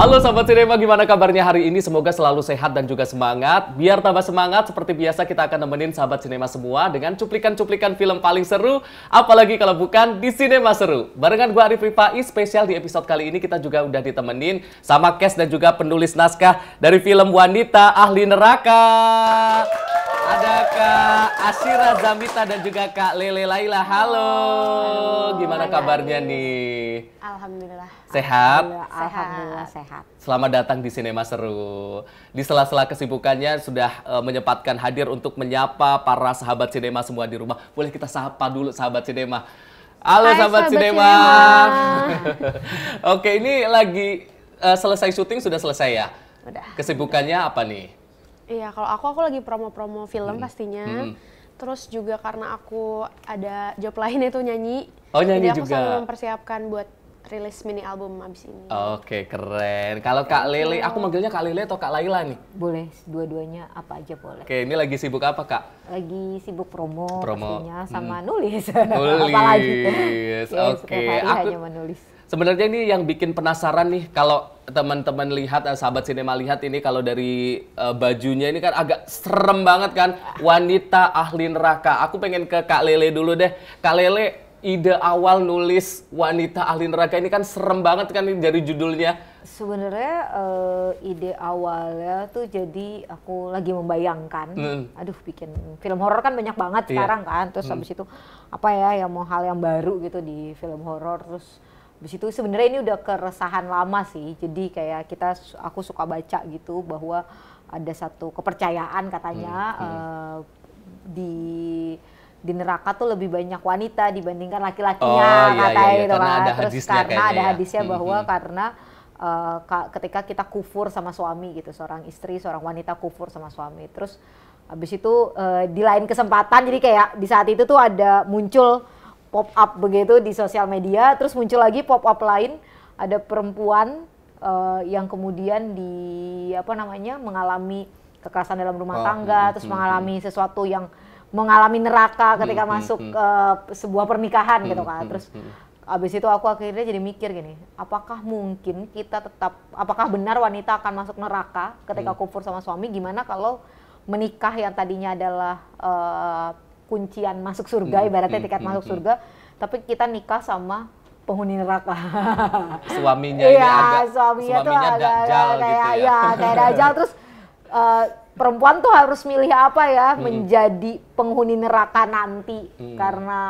Halo Sobat Sinema, gimana kabarnya hari ini? Semoga selalu sehat dan juga semangat. Biar tambah semangat, seperti biasa kita akan nemenin Sahabat Sinema semua dengan cuplikan-cuplikan film paling seru, apalagi kalau bukan di Sinema Seru. Barengan gue Arif Rifai, spesial di episode kali ini kita juga udah ditemenin sama Kes dan juga penulis naskah dari film Wanita Ahli Neraka. Ada Kak Asyira Zamita dan juga Kak Lele Laila. Halo, gimana kabarnya nih? Alhamdulillah. Sehat? Alhamdulillah, Alhamdulillah sehat. Selamat datang di Sinema Seru. Di sela-sela kesibukannya sudah eh, menyempatkan hadir untuk menyapa para sahabat sinema semua di rumah. Boleh kita sapa dulu sahabat sinema. Halo Hai, sahabat, sahabat sinema. sinema. Oke, ini lagi eh, selesai syuting sudah selesai ya? Udah. Kesibukannya apa nih? Iya, kalau aku aku lagi promo-promo film pastinya. Hmm. Terus juga karena aku ada job lain itu nyanyi. Oh, nyanyi Jadi aku juga. selalu mempersiapkan buat rilis mini album abis ini. Oke, keren. Kalau Kak Lele, aku manggilnya Kak Lele atau Kak Laila nih? Boleh dua-duanya apa aja boleh. Oke, ini lagi sibuk apa Kak? Lagi sibuk promo, Promo. pastinya sama nulis. Nulis, Apalagi. oke. Ya, setiap hari Aku- hanya menulis. Sebenarnya ini yang bikin penasaran nih kalau teman-teman lihat eh, sahabat sinema lihat ini kalau dari eh, bajunya ini kan agak serem banget kan wanita ahli neraka. Aku pengen ke Kak Lele dulu deh. Kak Lele ide awal nulis wanita ahli neraka ini kan serem banget kan ini dari judulnya. Sebenarnya eh, ide awalnya tuh jadi aku lagi membayangkan, Hmm. aduh bikin film horor kan banyak banget Iya. sekarang kan, terus habis itu apa ya yang mau hal yang baru gitu di film horor, terus habis itu sebenarnya ini udah keresahan lama sih, jadi kayak kita aku suka baca gitu bahwa ada satu kepercayaan katanya eh, di di neraka tuh lebih banyak wanita dibandingkan laki-lakinya Oh, iya, katanya iya, iya. gitu Karena kan. ada Terus hadisnya karena ada ya. hadisnya Hmm, bahwa hmm. karena ka- ketika kita kufur sama suami gitu, seorang istri, seorang wanita kufur sama suami. Terus habis itu eh, di lain kesempatan jadi kayak di saat itu tuh ada muncul pop up begitu di sosial media, terus muncul lagi pop up lain ada perempuan eh, yang kemudian di apa namanya mengalami kekerasan dalam rumah Oh, tangga, hmm, terus hmm, mengalami sesuatu yang mengalami neraka ketika Hmm, hmm, masuk hmm. ke sebuah pernikahan gitu Hmm, kan. hmm, Terus hmm. Abis itu aku akhirnya jadi mikir gini, apakah mungkin kita tetap, apakah benar wanita akan masuk neraka Hmm. ketika kufur sama suami? Gimana kalau menikah yang tadinya adalah eh, kuncian masuk surga, Hmm, ibaratnya hmm, tiket hmm, masuk hmm. surga, tapi kita nikah sama penghuni neraka. Suaminya ini Iya, agak suaminya tuh suaminya agak, dajjal agak kayak gitu ya. ya kayak dajjal terus eh, perempuan tuh harus milih apa ya menjadi penghuni neraka nanti Hmm. karena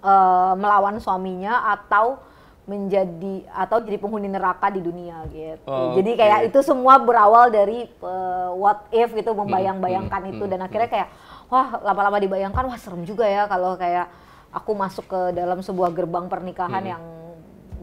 eh, melawan suaminya atau menjadi atau jadi penghuni neraka di dunia gitu. Oh, Jadi kayak itu semua berawal dari eh, what if gitu membayang-bayangkan hmm, itu hmm, dan akhirnya kayak wah lama-lama dibayangkan wah serem juga ya kalau kayak aku masuk ke dalam sebuah gerbang pernikahan Hmm. yang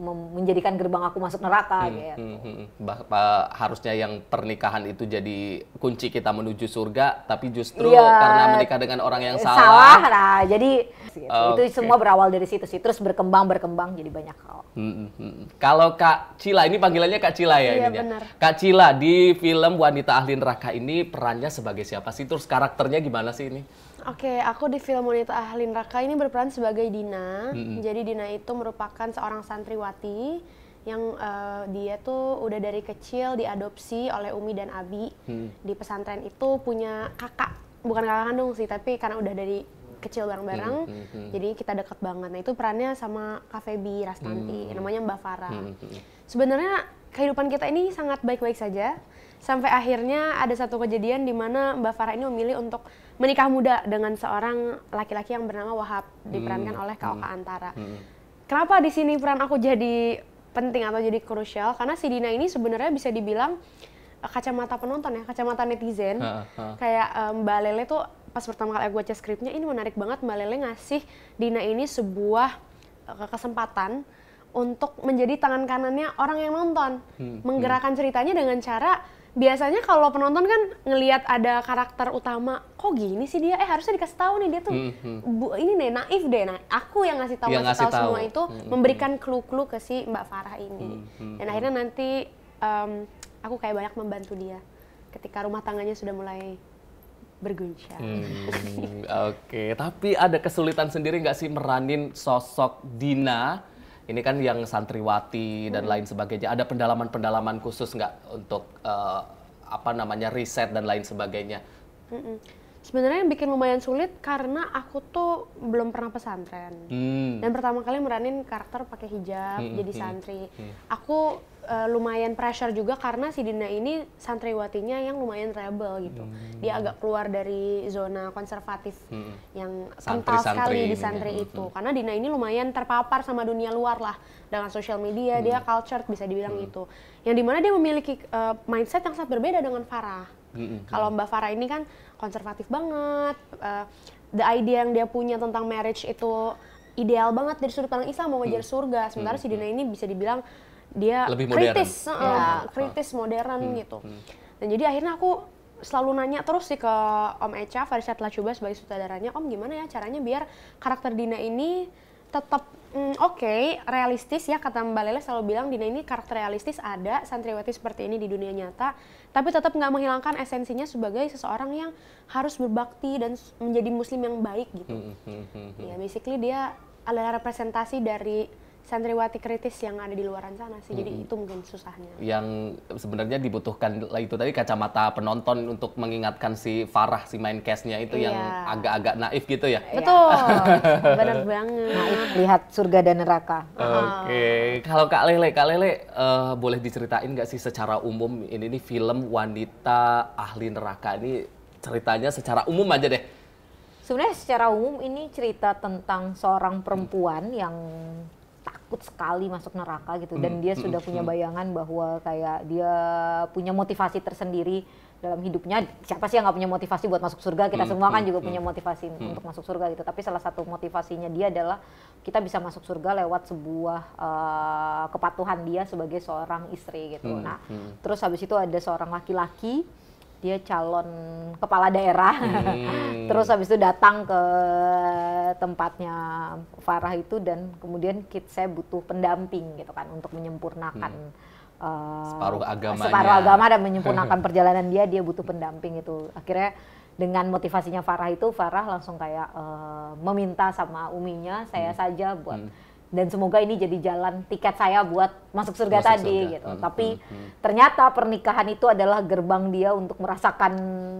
menjadikan gerbang aku masuk neraka Hmm, gitu. hmm, hmm. Bah- bah- harusnya yang pernikahan itu jadi kunci kita menuju surga, tapi justru Iya. karena menikah dengan orang yang salah. salah nah jadi gitu. Oke. itu semua berawal dari situ sih terus berkembang berkembang jadi banyak hal Hmm, hmm, hmm. Kalau Kak Cila, ini panggilannya Kak Cila ya Iya, ininya? benar. Kak Cila di film Wanita Ahli Neraka ini perannya sebagai siapa sih? Terus karakternya gimana sih ini? Oke, aku di film Wanita Ahli Neraka ini berperan sebagai Dina. Mm-mm. Jadi Dina itu merupakan seorang santriwati yang eh, dia tuh udah dari kecil diadopsi oleh Umi dan Abi. Hmm. Di pesantren itu punya kakak, bukan kakak kandung sih, tapi karena udah dari kecil bareng-bareng, Hmm, hmm, hmm. jadi kita dekat banget. Nah itu perannya sama Kak Febi Rastanti, namanya Mbak Farah. Hmm, hmm. Sebenarnya kehidupan kita ini sangat baik-baik saja sampai akhirnya ada satu kejadian di mana Mbak Farah ini memilih untuk menikah muda dengan seorang laki-laki yang bernama Wahab diperankan Hmm, oleh Kak Oka Antara. Hmm. Kenapa di sini peran aku jadi penting atau jadi krusial? Karena si Dina ini sebenarnya bisa dibilang eh, kacamata penonton ya, kacamata netizen. Ha, ha. Kayak eh, Mbak Lele tuh pas pertama kali aku baca skripnya ini menarik banget Mbak Lele ngasih Dina ini sebuah eh, kesempatan untuk menjadi tangan kanannya orang yang nonton, Hmm, menggerakkan ceritanya dengan cara biasanya kalau penonton kan ngelihat ada karakter utama, kok gini sih dia? Eh harusnya dikasih tahu nih dia tuh, Hmm, hmm. bu, ini nih naif deh. Nah aku yang ngasih tahu Yang ngasih ngasih tahu semua itu Hmm, memberikan clue-clue ke si Mbak Farah ini. Hmm, hmm, Dan akhirnya nanti em, aku kayak banyak membantu dia ketika rumah tangganya sudah mulai berguncang. Hmm, Oke, tapi ada kesulitan sendiri nggak sih meranin sosok Dina ini kan yang santriwati dan lain sebagainya. Ada pendalaman-pendalaman khusus nggak untuk uh, apa namanya riset dan lain sebagainya? Mm-mm. Sebenarnya yang bikin lumayan sulit karena aku tuh belum pernah pesantren. Hmm. Dan pertama kali meranin karakter pakai hijab, Hmm, jadi hmm, santri. Aku eh, lumayan pressure juga karena si Dina ini santriwatinya yang lumayan rebel gitu. Dia agak keluar dari zona konservatif Hmm. yang kental sekali di ini santri Hmm, itu. Karena Dina ini lumayan terpapar sama dunia luar lah dengan sosial media, dia Hmm. cultured bisa dibilang itu. Yang di mana dia memiliki eh, mindset yang sangat berbeda dengan Farah. Hmm, Kalau Mbak Farah ini kan konservatif banget, eh, the idea yang dia punya tentang marriage itu ideal banget dari sudut pandang Islam mau ngejar surga. Sementara si Dina ini bisa dibilang dia Lebih modern. kritis, Ya. kritis modern gitu. Dan jadi akhirnya aku selalu nanya terus sih ke Om Echa, Farisa telah coba sebagai sutradaranya, Om gimana ya caranya biar karakter Dina ini tetap mm, oke, realistis ya kata Mbak Lele selalu bilang Dina ini karakter realistis ada santriwati seperti ini di dunia nyata, tapi tetap nggak menghilangkan esensinya sebagai seseorang yang harus berbakti dan menjadi muslim yang baik gitu. Hmm, hmm, hmm, hmm. Ya basically dia adalah representasi dari santriwati kritis yang ada di luaran sana sih. Jadi itu mungkin susahnya. yang sebenarnya dibutuhkan lah itu tadi kacamata penonton untuk mengingatkan si Farah si main cast-nya itu yang Iya. agak-agak naif gitu ya. Betul, benar banget. Naif lihat surga dan neraka. Oke, kalau Kak Lele, Kak Lele eh, boleh diceritain nggak sih secara umum ini nih film wanita ahli neraka ini ceritanya secara umum aja deh. Sebenarnya secara umum ini cerita tentang seorang perempuan yang takut sekali masuk neraka gitu dan dia sudah punya bayangan bahwa kayak dia punya motivasi tersendiri dalam hidupnya. Siapa sih yang nggak punya motivasi buat masuk surga? Kita semua kan juga punya motivasi untuk masuk surga gitu. Tapi salah satu motivasinya dia adalah kita bisa masuk surga lewat sebuah eh, kepatuhan dia sebagai seorang istri gitu. Nah, terus habis itu ada seorang laki-laki dia calon kepala daerah. Hmm. Terus habis itu datang ke tempatnya Farah itu dan kemudian kit saya butuh pendamping gitu kan untuk menyempurnakan eh, Separuh agamanya. separuh agama dan menyempurnakan perjalanan dia dia butuh pendamping itu. Akhirnya dengan motivasinya Farah itu Farah langsung kayak eh, meminta sama uminya saya saja buat dan semoga ini jadi jalan tiket saya buat masuk surga Masuk tadi surga. gitu. Hmm, Tapi ternyata pernikahan itu adalah gerbang dia untuk merasakan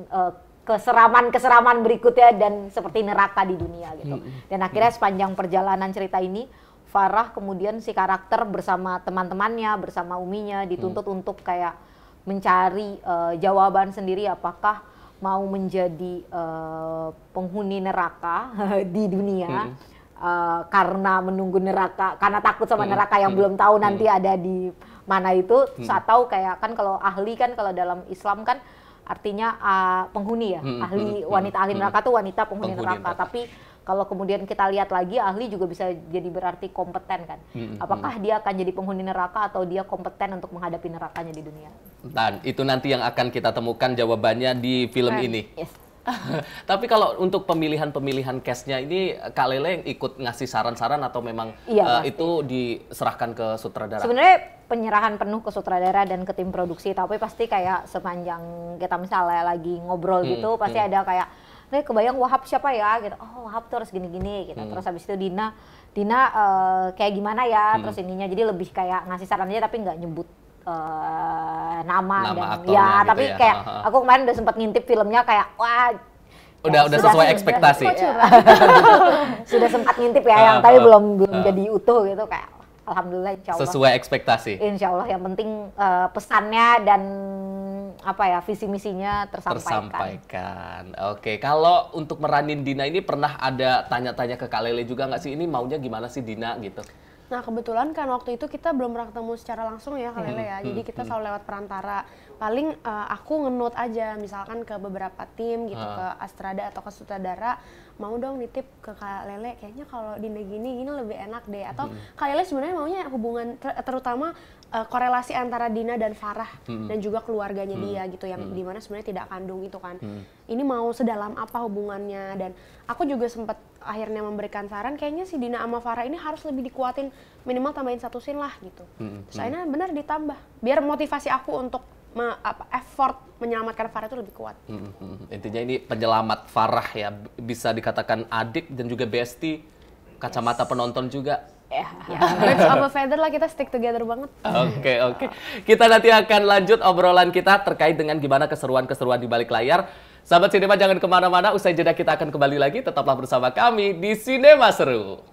eh, keseraman-keseraman berikutnya dan seperti neraka di dunia gitu. Dan akhirnya sepanjang perjalanan cerita ini Farah kemudian si karakter bersama teman-temannya, bersama uminya dituntut untuk kayak mencari eh, jawaban sendiri apakah mau menjadi eh, penghuni neraka di dunia eh, karena menunggu neraka karena takut sama neraka yang belum tahu nanti ada di mana itu atau kayak kan kalau ahli kan kalau dalam Islam kan artinya eh, penghuni ya Hmm, ahli hmm, wanita ahli hmm. neraka tuh wanita penghuni, Penghuni neraka. neraka. tapi kalau kemudian kita lihat lagi ahli juga bisa jadi berarti kompeten kan Hmm, apakah dia akan jadi penghuni neraka atau dia kompeten untuk menghadapi nerakanya di dunia Dan itu nanti yang akan kita temukan jawabannya di film Keren. ini. yes Tapi kalau untuk pemilihan-pemilihan cast-nya ini Kak Lele yang ikut ngasih saran-saran atau memang Iya, pasti. itu diserahkan ke sutradara? Sebenarnya penyerahan penuh ke sutradara dan ke tim produksi, tapi pasti kayak sepanjang kita misalnya lagi ngobrol Hmm, gitu, pasti ada kayak, "Nih kebayang Wahab siapa ya?" gitu. "Oh, Wahab tuh harus gini-gini." gitu. Hmm. Terus habis itu Dina, Dina eh, kayak gimana ya? Terus ininya jadi lebih kayak ngasih saran aja tapi nggak nyebut eh, nama, Nama dan aktornya ya, gitu tapi ya. kayak Ha, ha. aku kemarin udah sempat ngintip filmnya kayak wah Udah- udah sesuai ekspektasi. Kok curhat? sudah sempat ngintip ya yang Ah, tapi ah, belum belum ah. jadi utuh gitu kayak alhamdulillah insya Allah Sesuai ekspektasi. Insya Allah yang penting eh, pesannya dan apa ya visi misinya tersampaikan. Tersampaikan. Oke, kalau untuk meranin Dina ini pernah ada tanya-tanya ke Kak Lele juga nggak sih? Ini maunya gimana sih Dina gitu? Nah kebetulan kan waktu itu kita belum pernah ketemu secara langsung ya Kalele ya, jadi kita selalu lewat perantara. Paling eh, aku ngenut aja, misalkan ke beberapa tim gitu, ke Astrada atau ke sutradara, mau dong nitip ke Kak Lele, kayaknya kalau Dina gini gini lebih enak deh. Atau Kak Lele sebenarnya maunya hubungan ter- terutama eh, korelasi antara Dina dan Farah dan juga keluarganya dia gitu, yang di mana sebenarnya tidak kandung itu kan. Ini mau sedalam apa hubungannya? Dan aku juga sempat akhirnya memberikan saran kayaknya si Dina sama Farah ini harus lebih dikuatin minimal tambahin satu scene lah gitu. Terus akhirnya benar ditambah biar motivasi aku untuk me- apa, effort menyelamatkan Farah itu lebih kuat. Hmm, hmm. Intinya ini penyelamat Farah ya, bisa dikatakan adik dan juga bestie, kacamata penonton juga. Ya. Ya, birds of a feather lah kita stick together banget. Oke, oke. Kita nanti akan lanjut obrolan kita terkait dengan gimana keseruan-keseruan di balik layar. Sahabat sinema jangan ke mana-mana, usai jeda kita akan kembali lagi. Tetaplah bersama kami di Sinema Seru.